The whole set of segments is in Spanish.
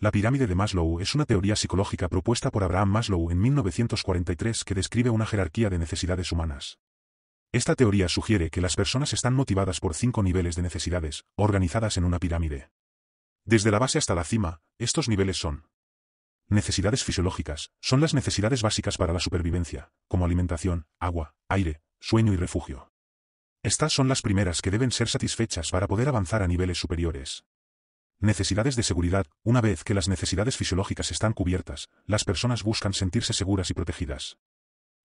La pirámide de Maslow es una teoría psicológica propuesta por Abraham Maslow en 1943 que describe una jerarquía de necesidades humanas. Esta teoría sugiere que las personas están motivadas por cinco niveles de necesidades, organizadas en una pirámide. Desde la base hasta la cima, estos niveles son Necesidades fisiológicas, son las necesidades básicas para la supervivencia, como alimentación, agua, aire, sueño y refugio. Estas son las primeras que deben ser satisfechas para poder avanzar a niveles superiores. Necesidades de seguridad. Una vez que las necesidades fisiológicas están cubiertas, las personas buscan sentirse seguras y protegidas.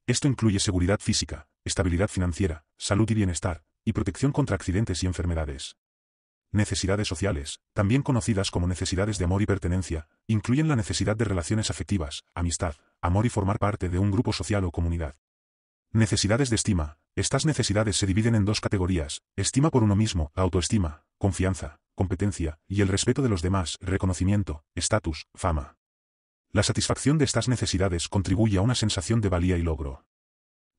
Esto incluye seguridad física, estabilidad financiera, salud y bienestar, y protección contra accidentes y enfermedades. Necesidades sociales, también conocidas como necesidades de amor y pertenencia, incluyen la necesidad de relaciones afectivas, amistad, amor y formar parte de un grupo social o comunidad. Necesidades de estima. Estas necesidades se dividen en dos categorías, estima por uno mismo, autoestima, confianza, competencia, y el respeto de los demás, reconocimiento, estatus, fama. La satisfacción de estas necesidades contribuye a una sensación de valía y logro.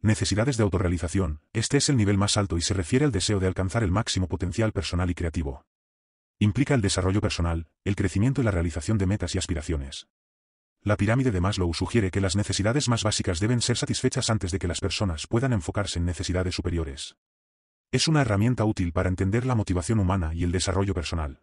Necesidades de autorrealización. Este es el nivel más alto y se refiere al deseo de alcanzar el máximo potencial personal y creativo. Implica el desarrollo personal, el crecimiento y la realización de metas y aspiraciones. La pirámide de Maslow sugiere que las necesidades más básicas deben ser satisfechas antes de que las personas puedan enfocarse en necesidades superiores. Es una herramienta útil para entender la motivación humana y el desarrollo personal.